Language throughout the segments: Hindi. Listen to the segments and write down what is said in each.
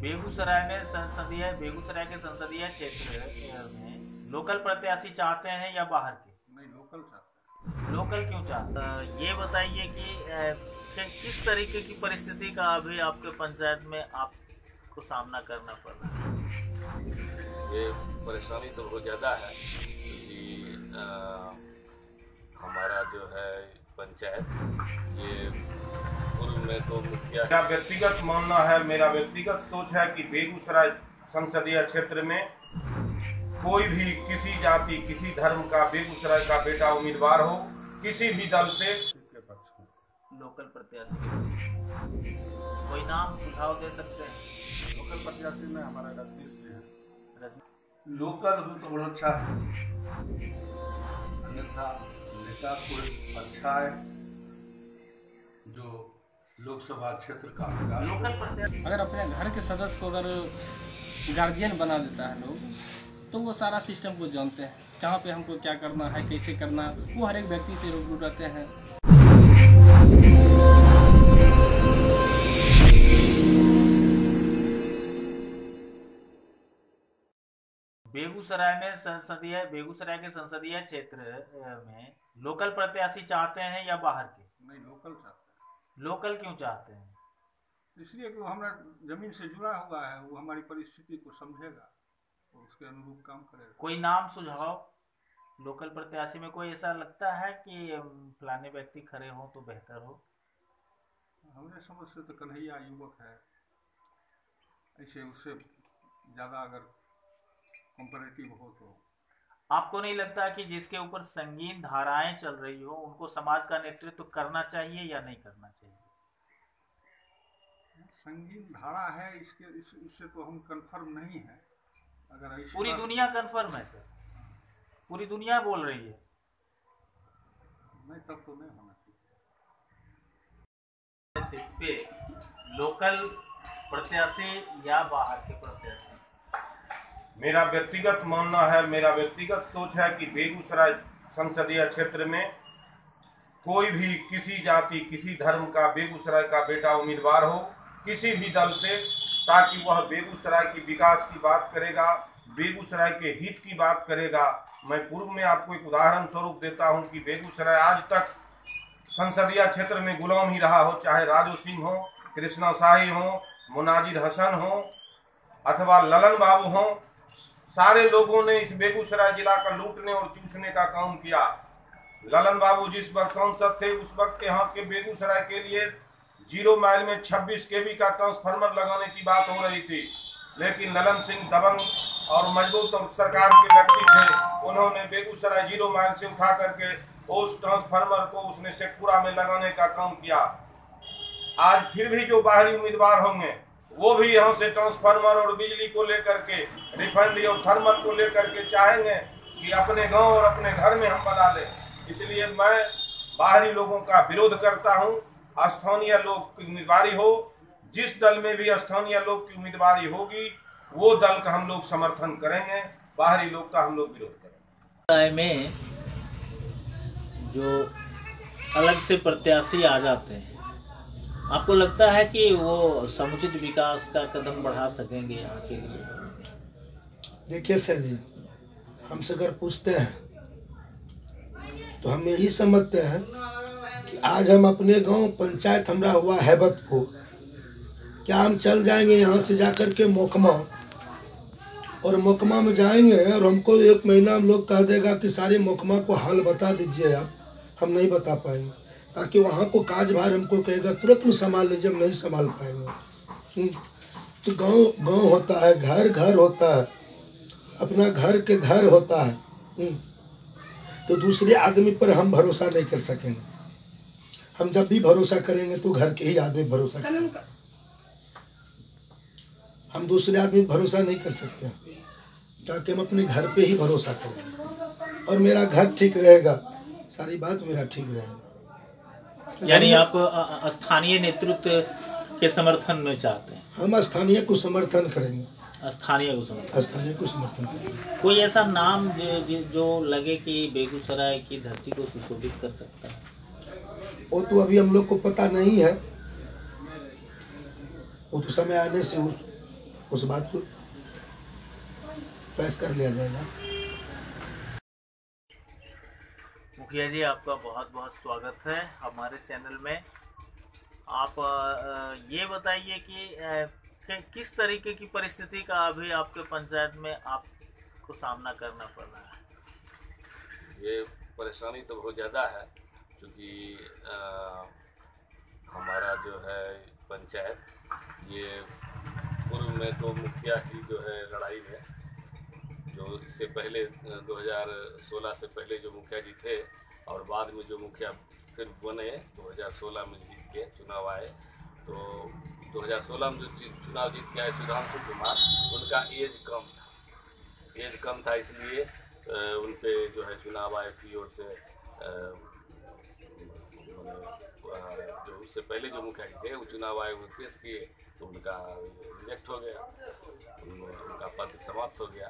बेगूसराय में संसदीय बेगूसराय के संसदीय क्षेत्र में लोकल प्रत्याशी चाहते हैं या बाहर के? नहीं लोकल चाहता है। लोकल क्यों चाहते हैं? ये बताइए कि किस तरीके की परिस्थिति का अभी आपके पंचायत में आपको सामना करना पड़ रहा है? ये परेशानी तो बहुत ज़्यादा है क्योंकि हमारा जो है पंचायत ये पूर्व में तो मुखिया मेरा व्यक्तिगत मानना है? मेरा व्यक्तिगत सोच है कि बेगूसराय संसदीय क्षेत्र में कोई भी किसी जाति किसी धर्म का बेगूसराय का बेटा उम्मीदवार हो किसी भी दल से लोकल प्रत्याशी। कोई नाम सुझाव दे सकते हैं? लोकल प्रत्याशी में हमारा है। लोकल हो तो बहुत अच्छा है। अन्यथा नेता कोई अच्छा है जो लोकसभा क्षेत्र का लोकल अगर अपने घर के सदस्य को अगर गार्जियन बना देता है लोग तो वो सारा सिस्टम को जानते हैं। कहाँ पे हमको क्या करना है कैसे करना है वो हर एक व्यक्ति से रूबरू रहते हैं। बेगूसराय में संसदीय बेगूसराय के संसदीय क्षेत्र में लोकल प्रत्याशी चाहते हैं या बाहर के? नहीं लोकल चाहता लोकल क्यों चाहते हैं? इसलिए कि वो हमारा ज़मीन से जुड़ा हुआ है वो हमारी परिस्थिति को समझेगा और उसके अनुरूप काम करेगा। कोई नाम सुझाव लोकल प्रत्याशी में कोई ऐसा लगता है कि फलाने व्यक्ति खड़े हों तो बेहतर हो? हमने समझ से तो कन्हैया युवक है। ऐसे उससे ज़्यादा अगर कंपेरेटिव हो तो। आपको नहीं लगता कि जिसके ऊपर संगीन धाराएँ चल रही हो उनको समाज का नेतृत्व करना चाहिए या नहीं करना चाहिए? संगीन धारा है इसके इस, इससे तो हम कंफर्म नहीं है। अगर पूरी दुनिया कन्फर्म है सर पूरी दुनिया बोल रही है। नहीं तब तो नहीं होना चाहिए। पे लोकल प्रत्याशी या बाहर के प्रत्याशी? मेरा व्यक्तिगत मानना है, मेरा व्यक्तिगत सोच है कि बेगूसराय संसदीय क्षेत्र में कोई भी किसी जाति, किसी धर्म का बेगूसराय का बेटा उम्मीदवार हो, किसी भी दल से, ताकि वह बेगूसराय की विकास की बात करेगा, बेगूसराय के हित की बात करेगा। मैं पूर्व में आपको एक उदाहरण स्वरूप देता हूँ कि बेगूसराय आज तक संसदीय क्षेत्र में गुलाम ही रहा हो, चाहे राजू सिंह हो, कृष्णा शाही हो, मुनाजिर हसन हो, अथवा ललन बाबू हो सारे लोगों ने इस बेगूसराय जिला का लूटने और चूसने का काम किया। ललन बाबू जिस वक्त सांसद थे, उस वक्त यहाँ के बेगूसराय के लिए ज़ीरो माइल में 26 केवी का ट्रांसफार्मर लगाने की बात हो रही थी। लेकिन ललन सिंह दबंग और मज़बूत सरकार के व्यक्ति थे। उन्होंने बेगूसराय ज़ीरो माइल से उठा करके उस ट्रांसफार्मर को उसने शेखपुरा में लगाने का काम किया। आज फिर भी जो बाहरी उम्मीदवार होंगे वो भी यहाँ से ट्रांसफार्मर और बिजली को लेकर के, रिफाइनरी और थर्मल को लेकर के चाहेंगे कि अपने गाँव और अपने घर में हम बना लें। इसलिए मैं बाहरी लोगों का विरोध करता हूँ। स्थानीय लोग की उम्मीदवारी हो, जिस दल में भी स्थानीय लोग की उम्मीदवारी होगी, वो दल का हम लोग समर्थन करेंगे, बाहरी लोग का हम लोग विरोध करेंगे। में जो अलग से प्रत्याशी आ जाते हैं आपको लगता है कि वो समुचित विकास का कदम बढ़ा सकेंगे यहाँ के लिए? देखिए सर जी, हमसे अगर पूछते हैं तो हम यही समझते हैं कि आज हम अपने गाँव पंचायत हमरा हुआ हैबतपुर, क्या हम चल जाएँगे यहाँ से जाकर के मोकमा? और मोकमा में जाएँगे और हमको एक महीना हम लोग कह देगा कि सारे मोकमा को हाल बता दीजिए आप, हम नहीं बता पाएँगे। ताकि वहाँ को काजभार हमको कहेगा तुरंत में संभाल लीजिए हम नहीं संभाल पाएँगे। हम्म। तो गाँव गाँव होता है घर घर होता है। अपना घर के घर होता है। हम्म। तो दूसरे आदमी पर हम भरोसा नहीं कर सकेंगे। हम जब भी भरोसा करेंगे तो घर के ही आदमी भरोसा करेंगे। हम दूसरे आदमी भरोसा नहीं कर सकते। ताकि हम अपने घर पे ही भरोसा करें। और मेरा घर ठीक रहेगा। सारी बात मेरा ठीक रहेगा। यानी आप स्थानीय नेतृत्व के समर्थन में चाहते हैं? हम स्थानीय को समर्थन करेंगे। स्थानीय को समर्थन। स्थानीय को समर्थन करेंगे। कोई ऐसा नाम जो, जो, लगे कि बेगूसराय की धरती को सुशोभित कर सकता है? वो तो अभी हम लोग को पता नहीं है। वो तो समय आने से उस उस बात को चॉइस कर लिया जाएगा। मुखिया जी, आपका बहुत बहुत स्वागत है हमारे चैनल में। आप ये बताइए कि किस तरीके की परिस्थिति का अभी आपके पंचायत में आपको सामना करना पड़ रहा है? ये परेशानी तो बहुत ज़्यादा है, क्योंकि हमारा जो है पंचायत, ये पूर्व में तो मुखिया की जो है लड़ाई में जो इससे पहले अ, 2016 से पहले जो मुखिया जी थे और बाद में जो मुखिया फिर बने 2016 में जीत के चुनाव आए। तो 2016 में जो चुनाव जीत के आए सुधांशु कुमार उनका एज कम था। एज कम था इसलिए उन पे जो है चुनाव आयोग की ओर से जो उससे पहले जो मुखिया जी थे वो चुनाव आयोग में पेश किए तो उनका रिजेक्ट हो गया। उनका पद समाप्त हो गया।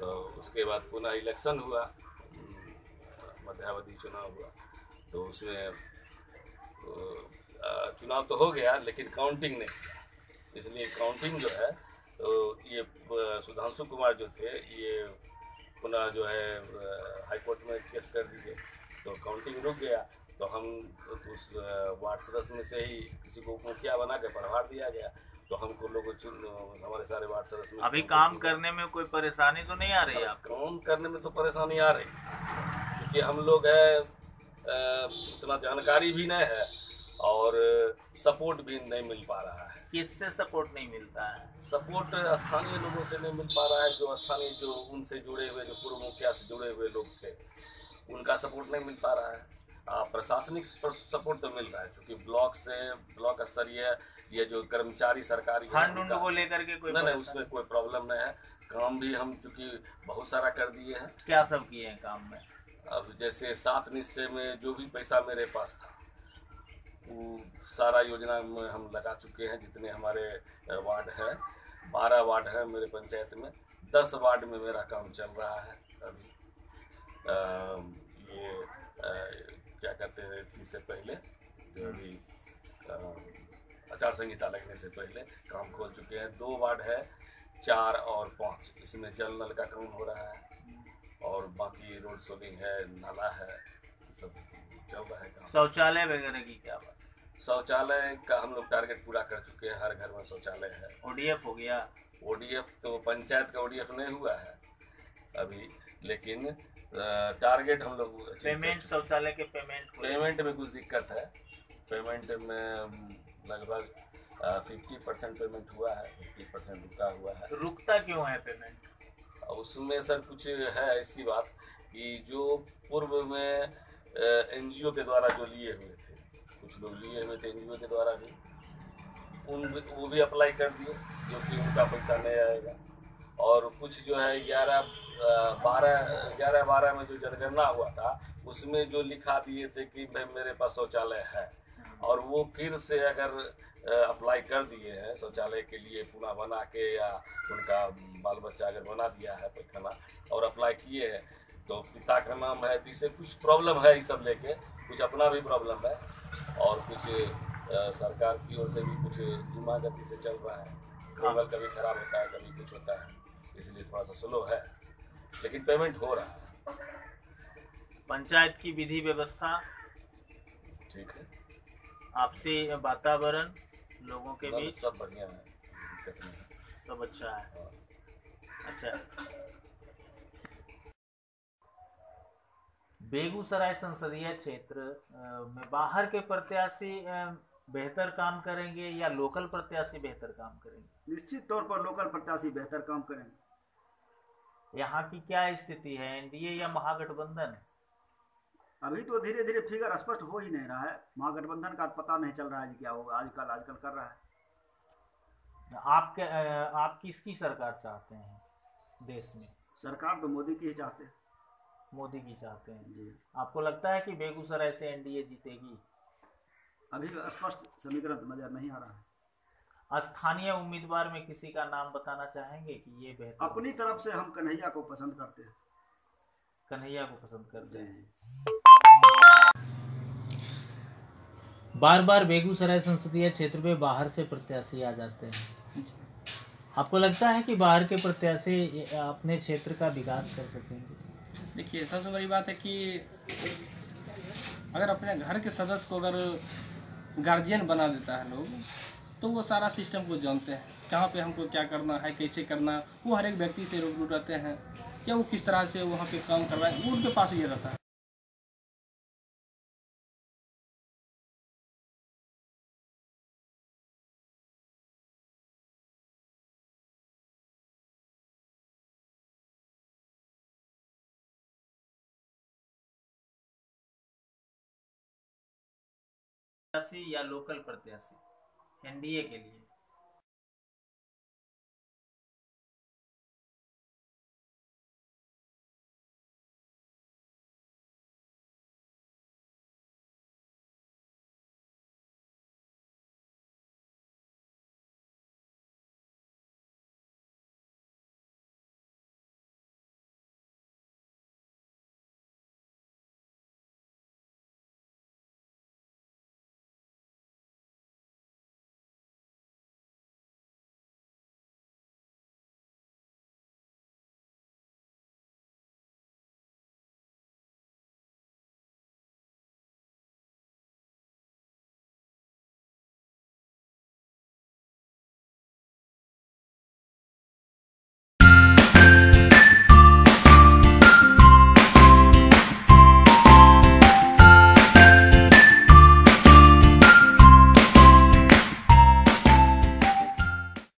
तो उसके बाद पुनः इलेक्शन हुआ, मध्यावधि चुनाव हुआ। तो उसमें चुनाव तो हो गया, लेकिन काउंटिंग नहीं। इसलिए काउंटिंग जो है तो ये सुधांशु कुमार जो थे, ये पुनः जो है हाईकोर्ट में केस कर दिए। तो काउंटिंग रुक गया। तो हम तो उस वार्ड सदस्य में से ही किसी को मुखिया बना के प्रभार दिया गया। तो हमको लोग हमारे सारे वार्ड सदस्य अभी काम करने में कोई परेशानी तो नहीं आ रही है आपको? काम करने में तो परेशानी आ रही है क्योंकि हम लोग है उतना जानकारी भी नहीं है और सपोर्ट भी नहीं मिल पा रहा है। किससे सपोर्ट नहीं मिलता है? सपोर्ट स्थानीय लोगों से नहीं मिल पा रहा है जो स्थानीय जो उनसे जुड़े हुए जो पूर्व मुखिया से जुड़े हुए लोग थे उनका सपोर्ट नहीं मिल पा रहा है। प्रशासनिक सपोर्ट तो मिल रहा है क्योंकि ब्लॉक से ब्लॉक स्तरीय ये जो कर्मचारी सरकारी फंड को लेकर के कोई नहीं नहीं उसमें कोई प्रॉब्लम नहीं है। काम भी हम चूँकि बहुत सारा कर दिए हैं। क्या सब किए हैं काम में? अब जैसे सात निश्चय में जो भी पैसा मेरे पास था वो सारा योजना में हम लगा चुके हैं जितने हमारे वार्ड हैं। बारह वार्ड हैं मेरे पंचायत में। दस वार्ड में मेरा काम चल रहा है अभी अ, ये अ, क्या कहते हैं इसी से पहले जो अभी आचार संहिता लगने से पहले काम खोल चुके हैं। दो वार्ड है चार और पाँच। इसमें जल नल का काम हो रहा है और बाकी रोड सोलिंग है नाला है सब चल रहा है काम। शौचालय वगैरह की क्या बात? शौचालय का हम लोग टारगेट पूरा कर चुके हैं हर घर में शौचालय है। ओडीएफ हो गया। ओडीएफ तो पंचायत का ओडीएफ नहीं हुआ है अभी लेकिन टारगेट हम लोग पेमेंट शौचालय के पेमेंट पेमेंट में कुछ दिक्कत है। पेमेंट में लगभग फिफ्टी परसेंट पेमेंट हुआ है फिफ्टी परसेंट रुका हुआ है। रुकता क्यों है पेमेंट उसमें सर कुछ है ऐसी बात कि जो पूर्व में एनजीओ के द्वारा जो लिए हुए थे कुछ लोग लिए हुए थे एनजीओ के द्वारा भी उन वो भी अप्लाई कर दिए जो कि उनका पैसा नहीं आएगा। और कुछ जो है ग्यारह बारह ग्यारह बारह में जो जनगणना हुआ था उसमें जो लिखा दिए थे कि भाई मेरे पास शौचालय है। और वो फिर से अगर अप्लाई कर दिए हैं शौचालय के लिए पुनः बना के या उनका बाल बच्चा अगर बना दिया है पैखाना और अप्लाई किए हैं तो पिता का नाम है तो इससे कुछ प्रॉब्लम है ये सब लेके कुछ अपना भी प्रॉब्लम है और कुछ सरकार की ओर से भी कुछ धीमा गति से चल रहा है। केबल कभी खराब होता है कभी कुछ होता है। इसलिए थोड़ा सा स्लो है लेकिन पेमेंट हो रहा है। पंचायत की विधि व्यवस्था ठीक है। आपसी वातावरण लोगों के बीच। सब बढ़िया है है। सब अच्छा है। हाँ। अच्छा। बेगूसराय संसदीय क्षेत्र में बाहर के प्रत्याशी बेहतर काम करेंगे या लोकल प्रत्याशी बेहतर काम करेंगे? निश्चित तौर पर लोकल प्रत्याशी बेहतर काम करेंगे। यहाँ की क्या स्थिति है? एनडीए या महागठबंधन? अभी तो धीरे धीरे फिगर स्पष्ट हो ही नहीं रहा है। महागठबंधन का पता नहीं चल रहा है क्या होगा। आजकल आजकल कर रहा है। आपके आप किसकी सरकार चाहते हैं देश में? सरकार तो मोदी की ही चाहते हैं। मोदी की चाहते हैं। जी। आपको लगता है कि बेगूसराय से एनडीए जीतेगी? अभी स्पष्ट समीकरण तो नज़र नहीं आ रहा है। स्थानीय उम्मीदवार में किसी का नाम बताना चाहेंगे कि ये बेहतर अपनी तरफ़ से हम कन्हैया को पसंद करते हैं। कन्हैया को पसंद करते हैं। बार बार बेगूसराय संसदीय क्षेत्र में बाहर से प्रत्याशी आ जाते हैं। आपको लगता है कि बाहर के प्रत्याशी अपने क्षेत्र का विकास कर सकेंगे? देखिए सबसे बड़ी बात है कि अगर अपने घर के सदस्य को अगर गार्जियन बना देता है लोग तो वो सारा सिस्टम को जानते हैं, कहाँ पे हमको क्या करना है, कैसे करना वो हर एक व्यक्ति से रूबरू रहते हैं या वो किस तरह से वहाँ पे काम कर रहा है, वो उनके पास ये रहता है। या लोकल प्रत्याशी? एनडीए के लिए।